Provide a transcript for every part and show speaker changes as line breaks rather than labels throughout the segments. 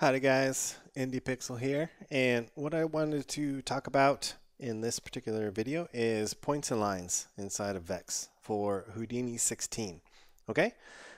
Howdy guys, IndiePixel here, and what I wanted to talk about in this particular video is points and lines inside of Vex for Houdini 16. Okay,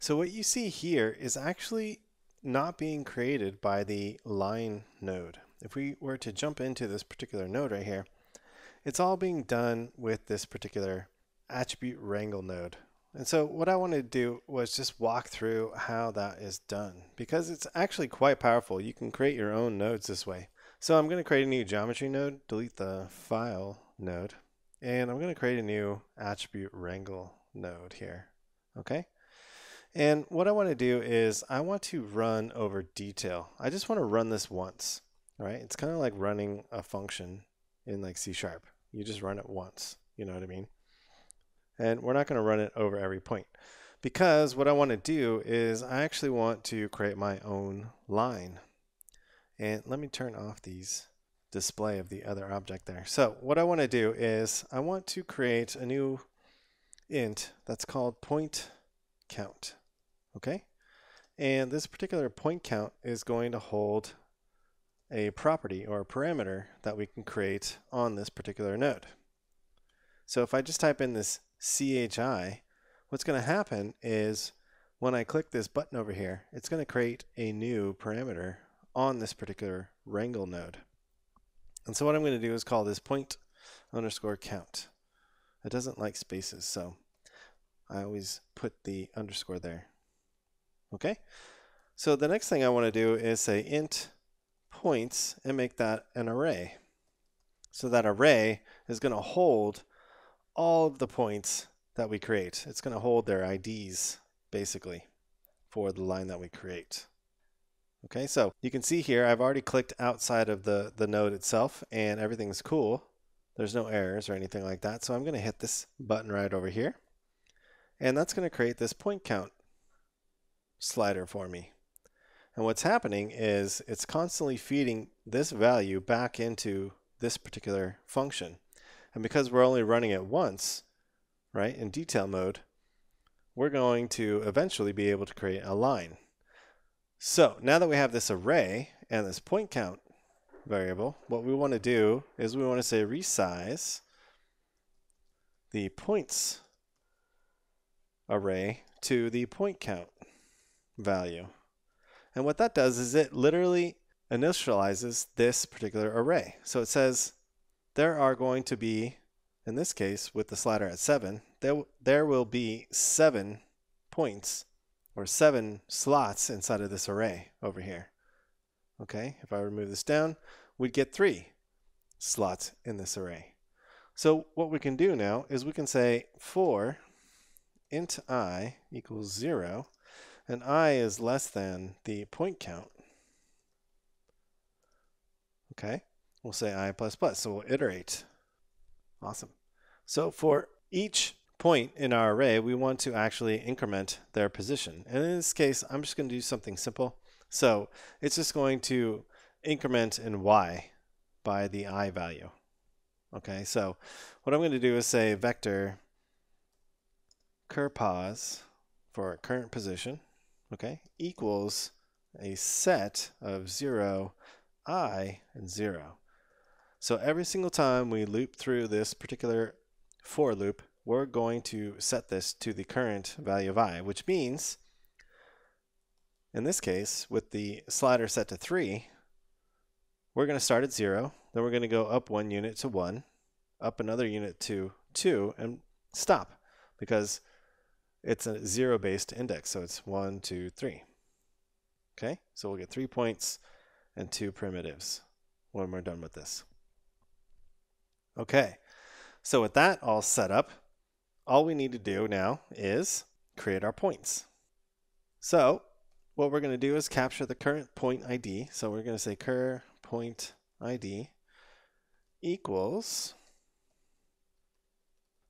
so what you see here is actually not being created by the line node. If we were to jump into this particular node right here, it's all being done with this particular attribute wrangle node. And so what I wanted to do was just walk through how that is done because it's actually quite powerful. You can create your own nodes this way. So I'm going to create a new geometry node, delete the file node, and I'm going to create a new attribute wrangle node here. Okay. And what I want to do is I want to run over detail. I just want to run this once. right? It's kind of like running a function in like C sharp. You just run it once. You know what I mean? And we're not going to run it over every point. Because what I want to do is I actually want to create my own line. And let me turn off these display of the other object there. So what I want to do is I want to create a new int that's called point count okay? And this particular point count is going to hold a property or a parameter that we can create on this particular node. So if I just type in this CHI, what's going to happen is when I click this button over here, it's going to create a new parameter on this particular wrangle node. And so what I'm going to do is call this point underscore count. It doesn't like spaces, so I always put the underscore there. Okay? So the next thing I want to do is say int points and make that an array. So that array is going to hold all of the points that we create. It's going to hold their IDs basically for the line that we create. Okay, so you can see here I've already clicked outside of the, the node itself and everything's cool. There's no errors or anything like that. So I'm going to hit this button right over here. And that's going to create this point count slider for me. And what's happening is it's constantly feeding this value back into this particular function. And because we're only running it once, right, in detail mode, we're going to eventually be able to create a line. So now that we have this array and this point count variable, what we want to do is we want to say resize the points array to the point count value. And what that does is it literally initializes this particular array. So it says there are going to be, in this case, with the slider at 7, there, there will be 7 points or 7 slots inside of this array over here. Okay, if I remove this down, we'd get 3 slots in this array. So what we can do now is we can say for int i equals 0, and i is less than the point count. Okay, we'll say i plus plus. So we'll iterate. Awesome. So for each point in our array, we want to actually increment their position. And in this case, I'm just going to do something simple. So it's just going to increment in y by the i value. Okay, so what I'm going to do is say vector cur pos for current position, okay, equals a set of 0, i, and 0. So every single time we loop through this particular for loop, we're going to set this to the current value of i, which means, in this case, with the slider set to 3, we're going to start at 0, then we're going to go up one unit to 1, up another unit to 2, and stop, because it's a zero-based index, so it's 1, 2, 3. Okay, so we'll get 3 points and 2 primitives when we're done with this. Okay, so with that all set up, all we need to do now is create our points. So what we're going to do is capture the current point ID. So we're going to say cur point ID equals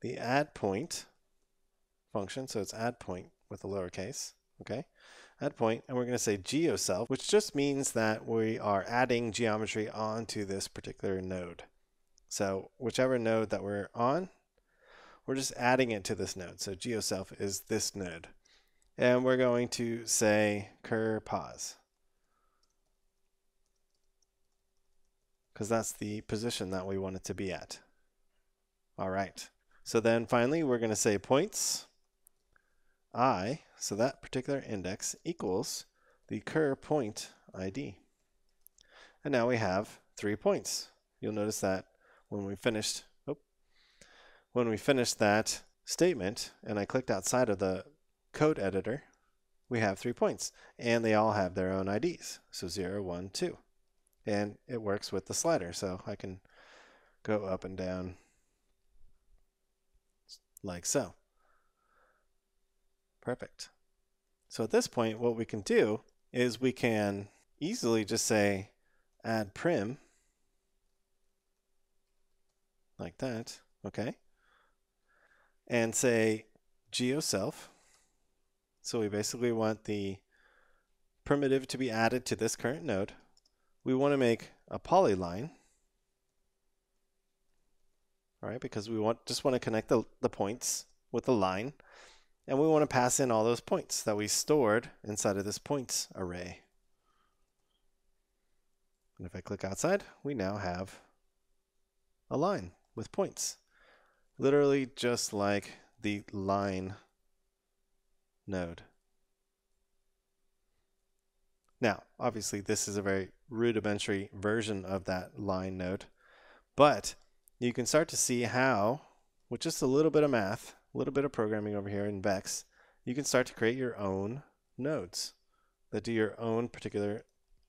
the add point function. So it's add point with a lowercase. Okay, add point, and we're going to say geoself, which just means that we are adding geometry onto this particular node. So whichever node that we're on, we're just adding it to this node. So geoself is this node. And we're going to say cur pos. because that's the position that we want it to be at. All right. So then finally, we're going to say points i, so that particular index equals the cur point ID. And now we have three points. You'll notice that when we finished, oh, when we finished that statement and I clicked outside of the code editor, we have three points and they all have their own IDs. So 0, 1, 2. And it works with the slider. So I can go up and down like so. Perfect. So at this point, what we can do is we can easily just say add prim like that, okay? And say geoself. So we basically want the primitive to be added to this current node. We want to make a polyline, right, because we want just want to connect the, the points with a line. And we want to pass in all those points that we stored inside of this points array. And if I click outside, we now have a line with points. Literally just like the line node. Now, obviously, this is a very rudimentary version of that line node, but you can start to see how, with just a little bit of math, a little bit of programming over here in Vex, you can start to create your own nodes that do your own particular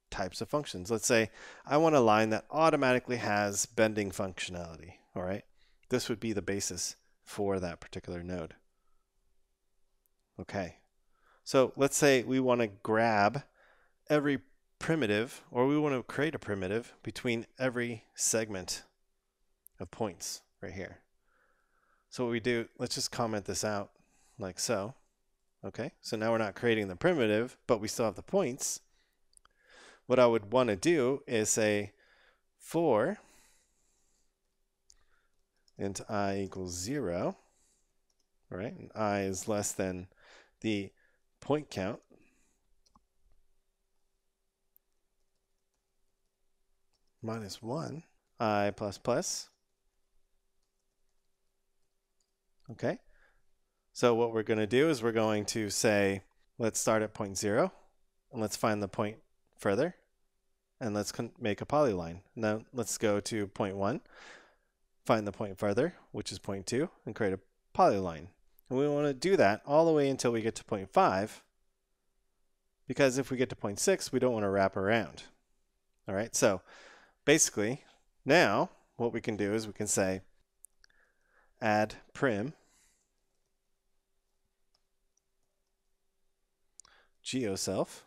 types of functions. Let's say I want a line that automatically has bending functionality. All right. This would be the basis for that particular node. Okay. So let's say we want to grab every primitive, or we want to create a primitive between every segment of points right here. So what we do, let's just comment this out like so. Okay, so now we're not creating the primitive, but we still have the points. What I would want to do is say for int i equals 0, right? And i is less than the point count. minus 1, i plus plus. Okay, so what we're going to do is we're going to say, let's start at point 0, and let's find the point further, and let's make a polyline. Now let's go to point 1, find the point further, which is point 2, and create a polyline. And we want to do that all the way until we get to point 5, because if we get to point 6, we don't want to wrap around. All right, so basically, now what we can do is we can say add prim geoself.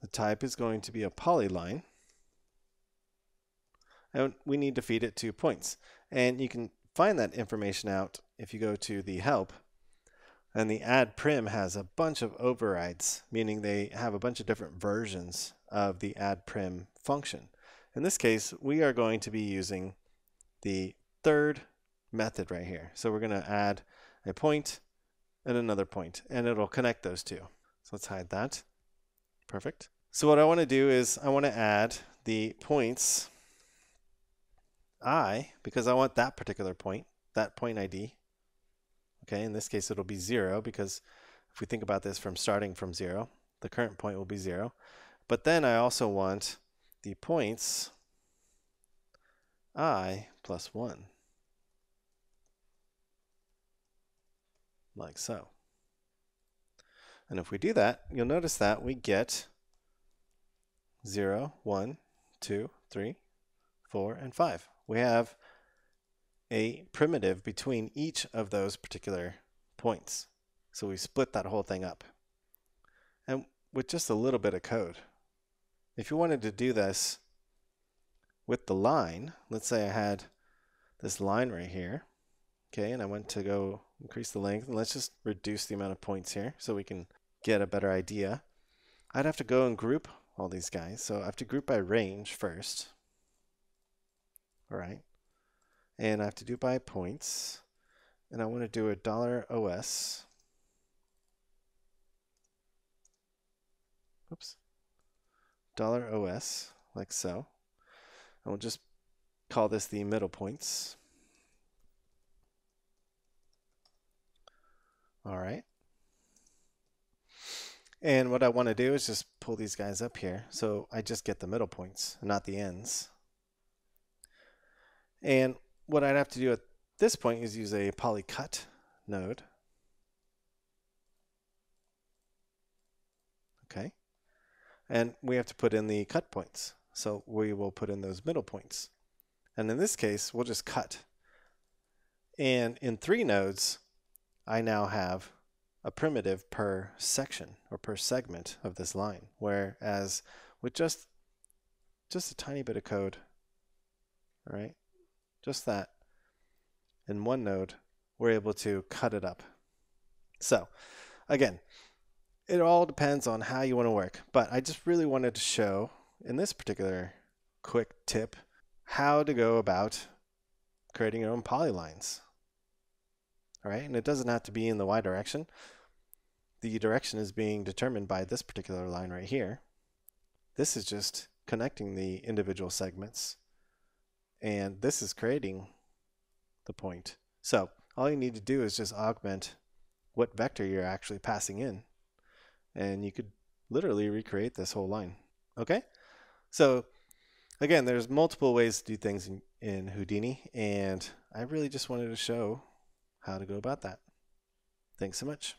The type is going to be a polyline. And we need to feed it two points. And you can find that information out if you go to the help. And the add prim has a bunch of overrides, meaning they have a bunch of different versions of the add prim function. In this case, we are going to be using the third method right here. So we're going to add a point and another point, and it'll connect those two. So let's hide that. Perfect. So what I want to do is I want to add the points i, because I want that particular point, that point ID. Okay, in this case it'll be 0 because if we think about this from starting from 0, the current point will be 0. But then I also want the points i plus 1. Like so. And if we do that, you'll notice that we get 0, 1, 2, 3, 4, and 5. We have a primitive between each of those particular points. So we split that whole thing up. And with just a little bit of code, if you wanted to do this with the line, let's say I had this line right here, okay, and I went to go increase the length, and let's just reduce the amount of points here so we can get a better idea. I'd have to go and group all these guys. So I have to group by range first. All right. And I have to do by points. And I want to do a dollar $OS. Oops. Dollar $OS, like so. And we'll just call this the middle points. All right. And what I want to do is just pull these guys up here. So I just get the middle points, not the ends. And what I'd have to do at this point is use a polycut node. Okay. And we have to put in the cut points. So we will put in those middle points. And in this case, we'll just cut. And in three nodes, I now have a primitive per section or per segment of this line. Whereas with just just a tiny bit of code, all right, just that, in one node, we're able to cut it up. So again, it all depends on how you want to work. But I just really wanted to show in this particular quick tip how to go about creating your own polylines. All right, and it doesn't have to be in the y direction. The direction is being determined by this particular line right here. This is just connecting the individual segments. And this is creating the point. So all you need to do is just augment what vector you're actually passing in. And you could literally recreate this whole line. Okay? So again, there's multiple ways to do things in, in Houdini. And I really just wanted to show how to go about that. Thanks so much.